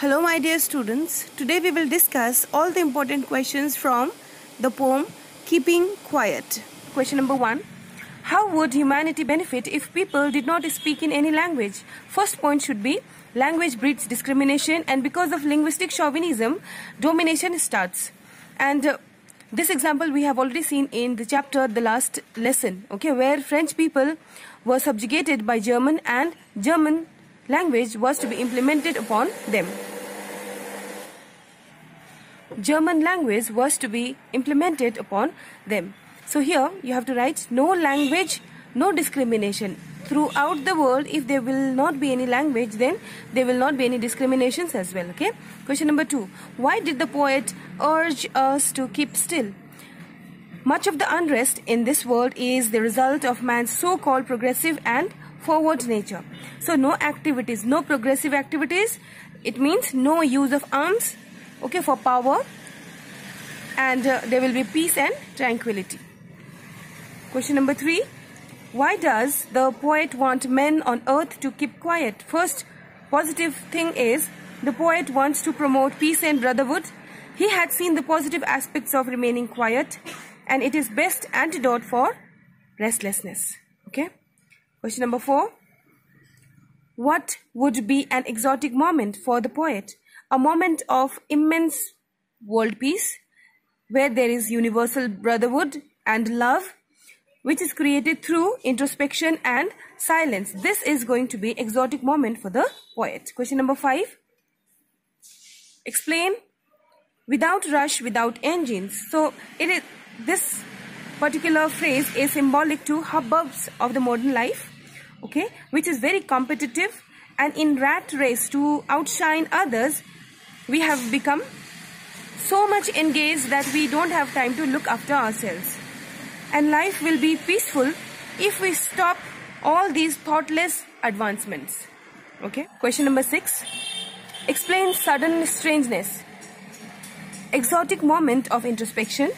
Hello, my dear students. Today we will discuss all the important questions from the poem Keeping Quiet. Question number one How would humanity benefit if people did not speak in any language? First point should be language breeds discrimination, and because of linguistic chauvinism, domination starts. And uh, this example we have already seen in the chapter the last lesson okay where french people were subjugated by german and german language was to be implemented upon them. German language was to be implemented upon them. So here you have to write no language no discrimination throughout the world. If there will not be any language then there will not be any discriminations as well okay? Question number 2 why did the poet urge us to keep still? Much of the unrest in this world is the result of man's so-called progressive and forward nature so no activities no progressive activities it means no use of arms okay for power and uh, there will be peace and tranquility question number 3 why does the poet want men on earth to keep quiet? First positive thing is the poet wants to promote peace and brotherhood. He had seen the positive aspects of remaining quiet and it is best antidote for restlessness. Okay. Question number four. What would be an exotic moment for the poet? A moment of immense world peace where there is universal brotherhood and love which is created through introspection and silence. This is going to be exotic moment for the poet. Question number 5. Explain without rush, without engines. So it is this particular phrase is symbolic to hubbubs of the modern life, okay, which is very competitive and in rat race to outshine others, we have become so much engaged that we don't have time to look after ourselves and life will be peaceful if we stop all these thoughtless advancements. Okay. Question number six. Explain sudden strangeness. Exotic moment of introspection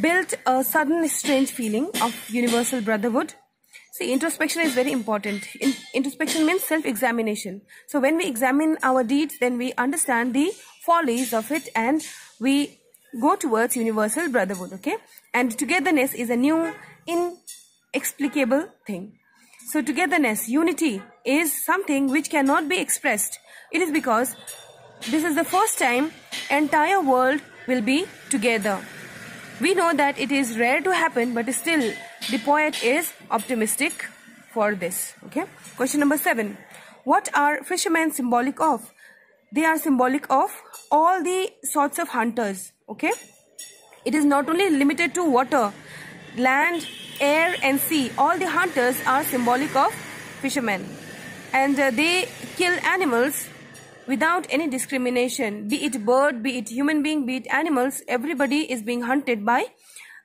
built a sudden strange feeling of universal brotherhood. See, introspection is very important. In, introspection means self-examination. So when we examine our deeds, then we understand the follies of it and we go towards universal brotherhood okay and togetherness is a new inexplicable thing so togetherness unity is something which cannot be expressed it is because this is the first time entire world will be together we know that it is rare to happen but still the poet is optimistic for this okay? Question number 7 what are fishermen symbolic of? They are symbolic of all the sorts of hunters okay? It is not only limited to water land air and sea. All the hunters are symbolic of fishermen. And uh, they kill animals without any discrimination be it bird be it human being be it animals everybody is being hunted by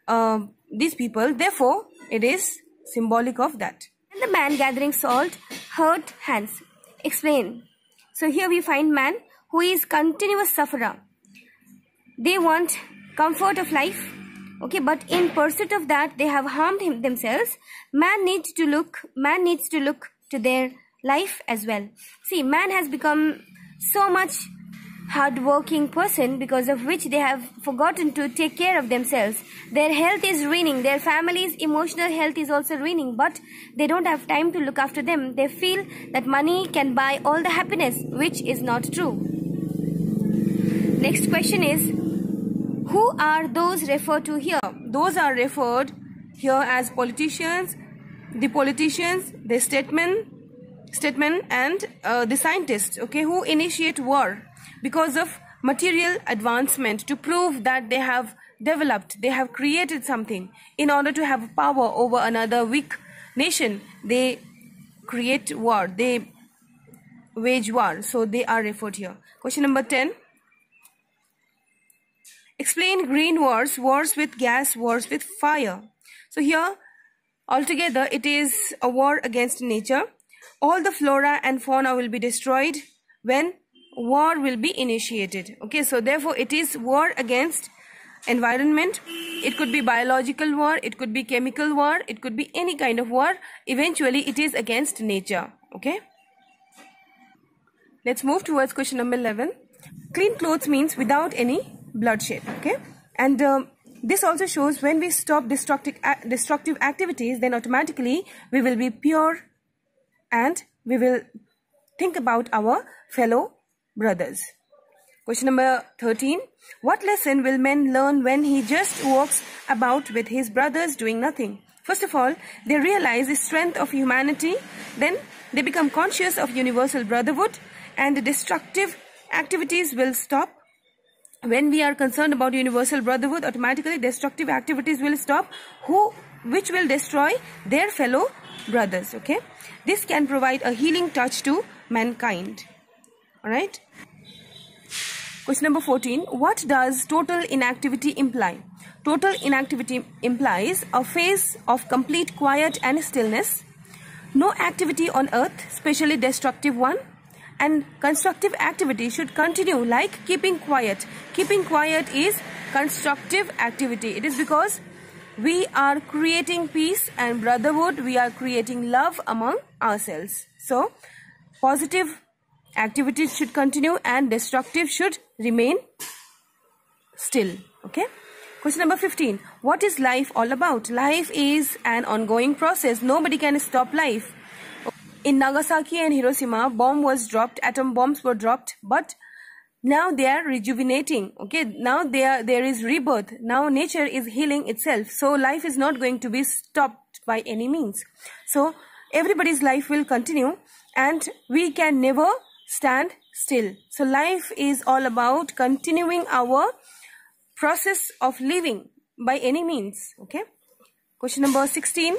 uh, these people. Therefore it is symbolic of that. And the man gathering salt hurt hands explain. So here we find man who is continuous sufferer. They want comfort of life okay but in pursuit of that they have harmed him themselves. Man needs to look man needs to look to their life as well. See man has become so much hard-working person because of which they have forgotten to take care of themselves. Their health is ruining. Their family's emotional health is also ruining but they don't have time to look after them. They feel that money can buy all the happiness which is not true. Next question is who are those referred to here? Those are referred here as politicians, the politicians, the statesmen, statesmen and uh, the scientists, okay, who initiate war because of material advancement to prove that they have developed, they have created something in order to have power over another weak nation. They create war, they wage war. So they are referred here. Question number 10. Explain green wars, wars with gas, wars with fire. So here, altogether, it is a war against nature. All the flora and fauna will be destroyed when war will be initiated. Okay, so therefore it is war against environment. It could be biological war, it could be chemical war, it could be any kind of war. Eventually, it is against nature. Okay. let's move towards question number 11 clean clothes means without any bloodshed okay and um, this also shows when we stop destructive destructive activities then automatically we will be pure and we will think about our fellow brothers. Question number 13 what lesson will man learn when he just walks about with his brothers doing nothing? First of all they realize the strength of humanity. Then they become conscious of universal brotherhood and the destructive activities will stop. When we are concerned about universal brotherhood, automatically destructive activities will stop, who, which will destroy their fellow brothers. Okay, this can provide a healing touch to mankind. All right. Question number 14. What does total inactivity imply? Total inactivity implies a phase of complete quiet and stillness no activity on earth, especially destructive one, and constructive activity should continue like keeping quiet. Keeping quiet is constructive activity. It is because we are creating peace and brotherhood. We are creating love among ourselves. So, positive activities should continue and destructive should remain still. Okay. Question number 15. What is life all about? Life is an ongoing process. Nobody can stop life. In Nagasaki and Hiroshima, bomb was dropped, atom bombs were dropped, but now they are rejuvenating. Okay, now there there is rebirth. Now nature is healing itself. So life is not going to be stopped by any means. So everybody's life will continue and we can never stand still. So life is all about continuing our process of living by any means. Okay. Question number 16.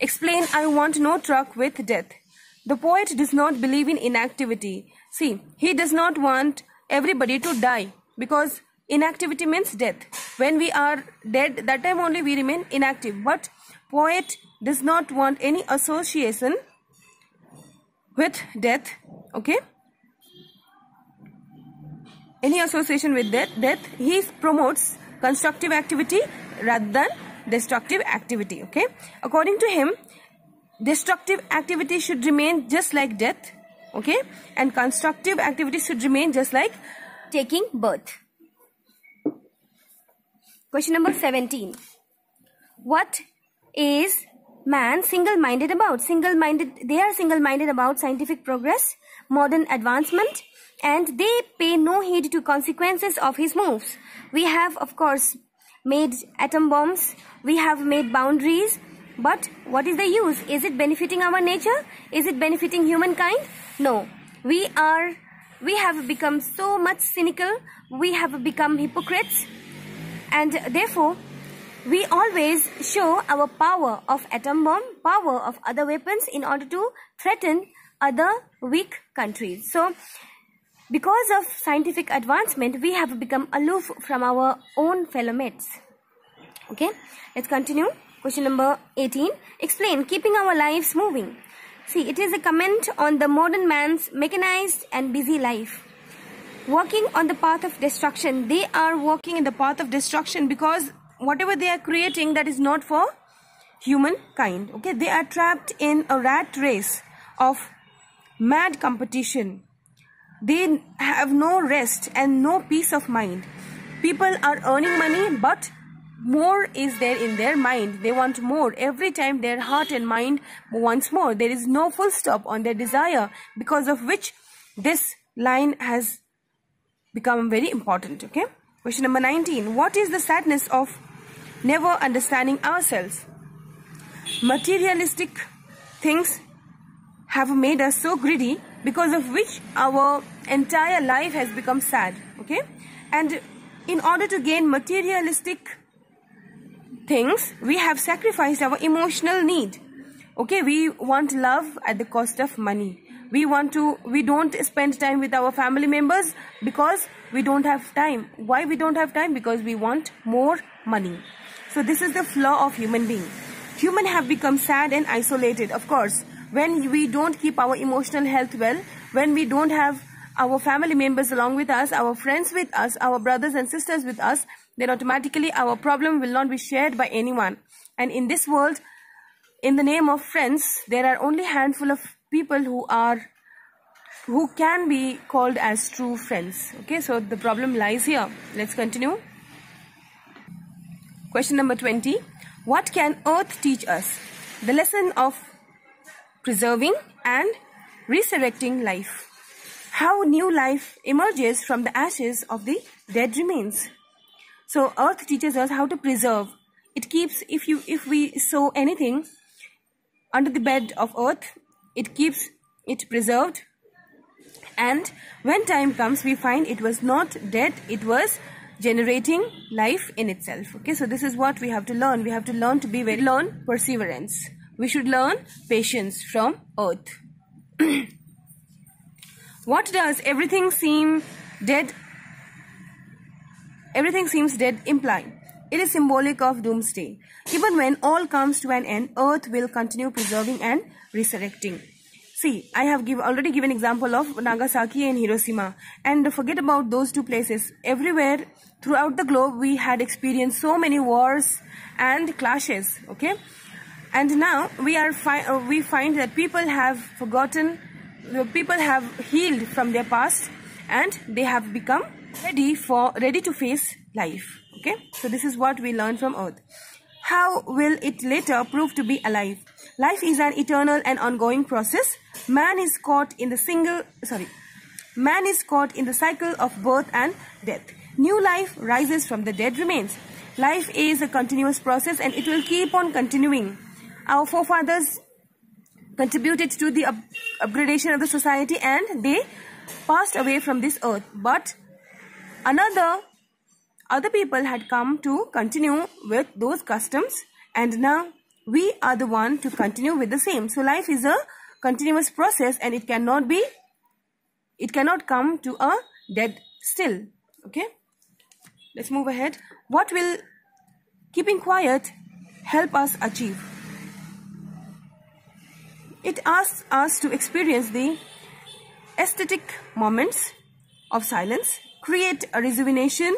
Explain, I want no truck with death. The poet does not believe in inactivity. See, he does not want everybody to die because inactivity means death. When we are dead, that time only we remain inactive. But poet does not want any association with death. Okay any association with death, death he promotes constructive activity rather than destructive activity. Okay. According to him, destructive activity should remain just like death. Okay. And constructive activities should remain just like taking birth. Question number 17. What is man single-minded about? Single-minded, they are single-minded about scientific progress, modern advancement, and they pay no heed to consequences of his moves. We have, of course, made atom bombs, we have made boundaries, but what is the use? Is it benefiting our nature? Is it benefiting humankind? No. We are, we have become so much cynical, we have become hypocrites, and therefore, we always show our power of atom bomb, power of other weapons in order to threaten other weak countries. So, because of scientific advancement, we have become aloof from our own fellow mates. Okay, let's continue. Question number 18. Explain keeping our lives moving. See, it is a comment on the modern man's mechanized and busy life. Working on the path of destruction. They are working in the path of destruction because whatever they are creating that is not for humankind. Okay, they are trapped in a rat race of mad competition they have no rest and no peace of mind. People are earning money, but more is there in their mind. They want more. Every time their heart and mind wants more. There is no full stop on their desire because of which this line has become very important. Okay. Question number 19. What is the sadness of never understanding ourselves? Materialistic things have made us so greedy because of which our entire life has become sad okay and in order to gain materialistic things we have sacrificed our emotional need. Okay we want love at the cost of money. We want to we don't spend time with our family members because we don't have time. Why we don't have time? Because we want more money. So this is the flaw of human being. Human have become sad and isolated of course. When we don't keep our emotional health well, when we don't have our family members along with us, our friends with us, our brothers and sisters with us, then automatically our problem will not be shared by anyone. And in this world, in the name of friends, there are only handful of people who are who can be called as true friends. Okay, so the problem lies here. Let's continue. Question number 20. What can earth teach us? The lesson of preserving and resurrecting life. How new life emerges from the ashes of the dead remains. So earth teaches us how to preserve. It keeps if you if we sow anything under the bed of earth, it keeps it preserved. And when time comes, we find it was not dead, it was generating life in itself. Okay, so this is what we have to learn. We have to learn to be very learn perseverance. We should learn patience from earth. what does everything seem dead? Everything seems dead imply. It is symbolic of doomsday. Even when all comes to an end, earth will continue preserving and resurrecting. See, I have give, already given example of Nagasaki and Hiroshima. And forget about those two places. Everywhere throughout the globe, we had experienced so many wars and clashes. Okay, and now we are fi uh, we find that people have forgotten, people have healed from their past, and they have become ready for ready to face life. Okay, so this is what we learn from Earth. How will it later prove to be alive? Life is an eternal and ongoing process. Man is caught in the single, sorry, man is caught in the cycle of birth and death. New life rises from the dead remains. Life is a continuous process and it will keep on continuing. Our forefathers contributed to the up upgradation of the society and they passed away from this earth. But another other people had come to continue with those customs and now we are the one to continue with the same. So life is a continuous process and it cannot be, it cannot come to a dead still. Okay. Let's move ahead. What will keeping quiet help us achieve? It asks us to experience the aesthetic moments of silence, create a rejuvenation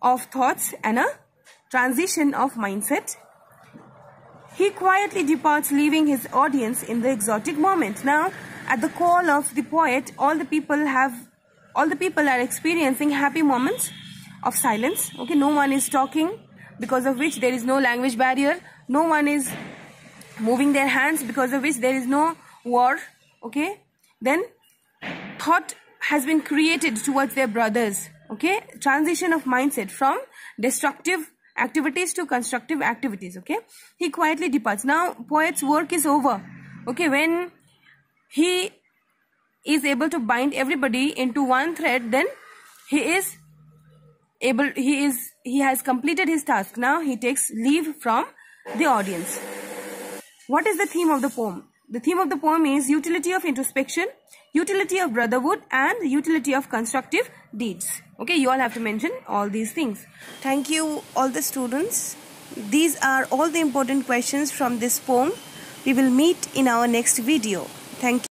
of thoughts and a transition of mindset. He quietly departs, leaving his audience in the exotic moment. Now, at the call of the poet, all the people have, all the people are experiencing happy moments of silence. Okay, no one is talking, because of which there is no language barrier. No one is moving their hands, because of which there is no war. Okay, then thought has been created towards their brothers okay? Transition of mindset from destructive activities to constructive activities okay? He quietly departs. Now poet's work is over okay? When he is able to bind everybody into one thread then he is able he is he has completed his task. Now he takes leave from the audience. What is the theme of the poem the theme of the poem is utility of introspection utility of brotherhood and utility of constructive deeds. Okay you all have to mention all these things. Thank you all the students. These are all the important questions from this poem. We will meet in our next video. Thank you